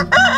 ha ha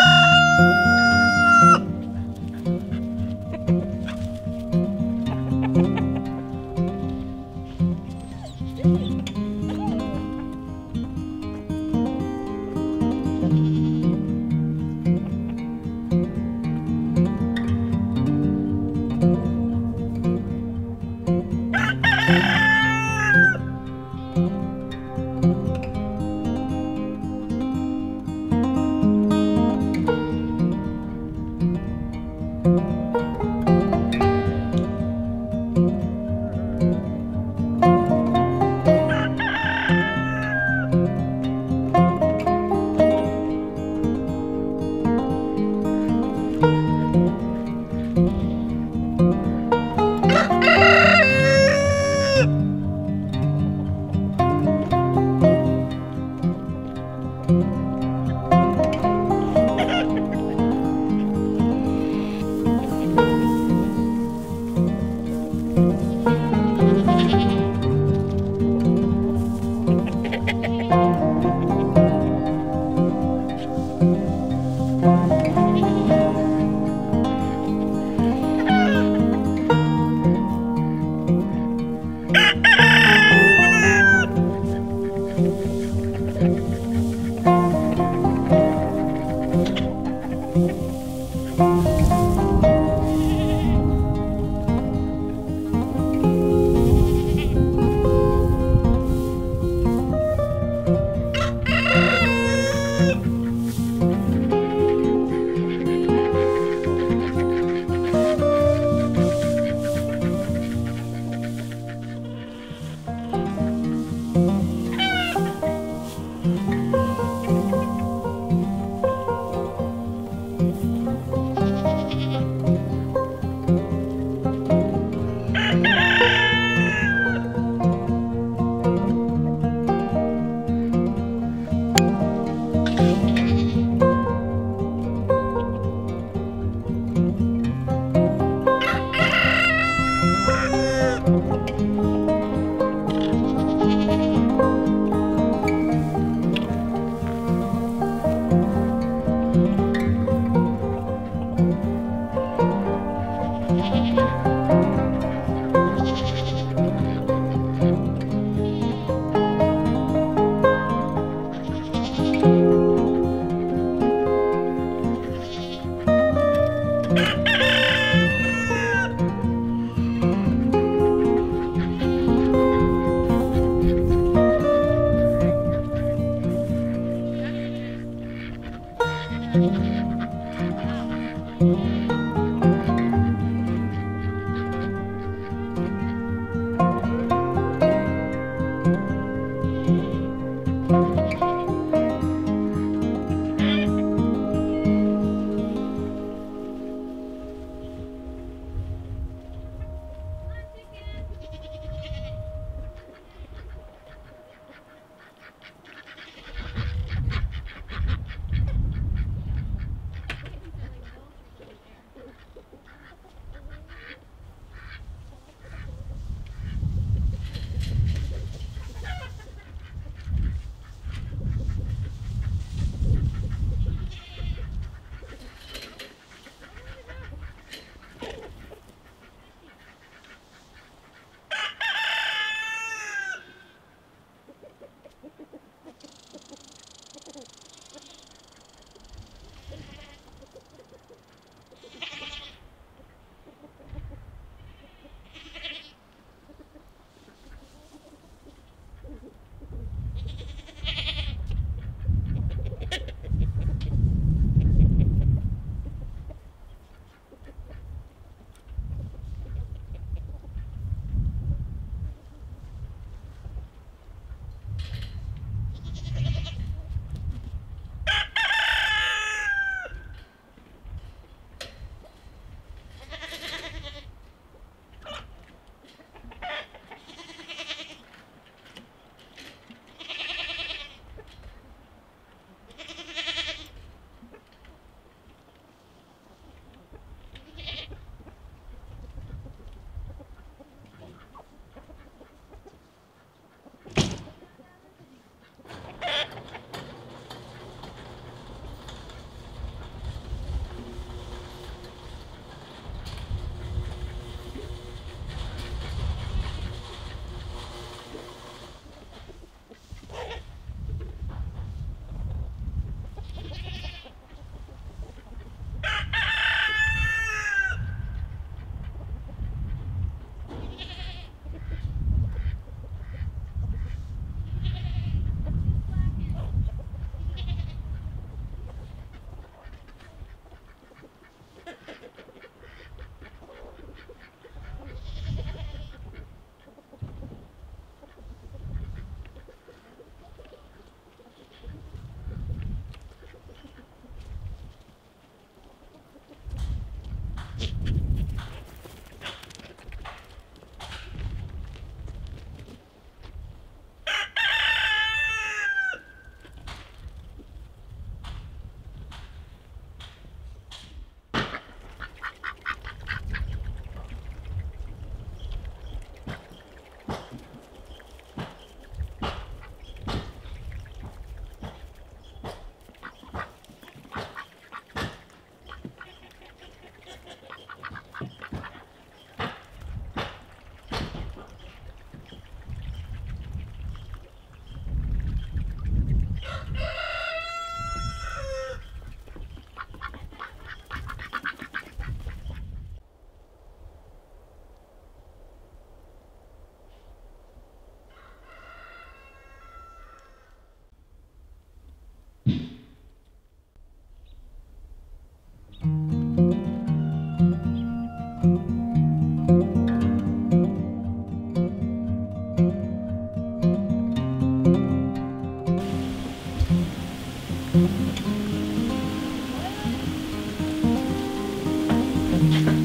Thank